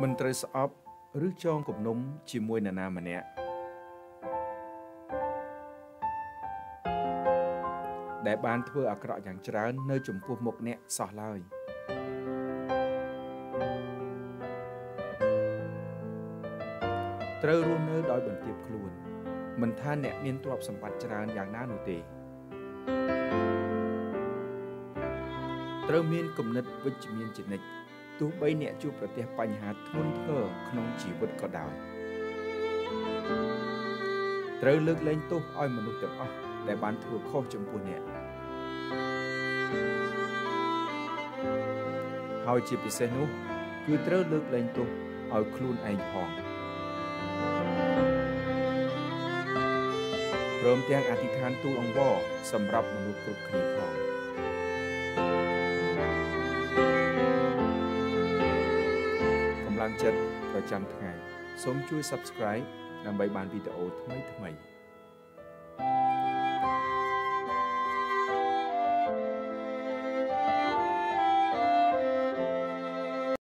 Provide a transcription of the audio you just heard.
មិនត្រូវស្អប់ឬចងគំនុំជាមួយនរណាម្នាក់ដែលបានធ្វើអាក្រក់យ៉ាងច្រើន នៅ ចំពោះមុខអ្នកសោះឡើយត្រូវរស់នៅដោយបន្ទាបខ្លួន មិនថាអ្នកមានទ្រព្យសម្បត្តិច្រើនយ៉ាងណានោះទេត្រូវមានគំនិតវិជ្ជមានជានិច្ច ទោះបីអ្នកជួបប្រទះបញ្ហាធ្ងន់ធ្ងរក្នុងជីវិតក៏ដោយត្រូវលើកលែងទោសឲ្យមនុស្សទាំងអស់ដែលបានធ្វើខុសចំពោះអ្នកហើយជាពិសេសនោះ គឺត្រូវលើកលែងទោសឲ្យខ្លួនឯងផងព្រមទាំងអធិដ្ឋានទូលអង្វរសម្រាប់មនុស្សគ្រប់គ្នាផង លាំងចិត្តប្រចាំថ្ងៃសូមជួយ Subscribe ដើម្បីបានវីដេអូថ្មីៗ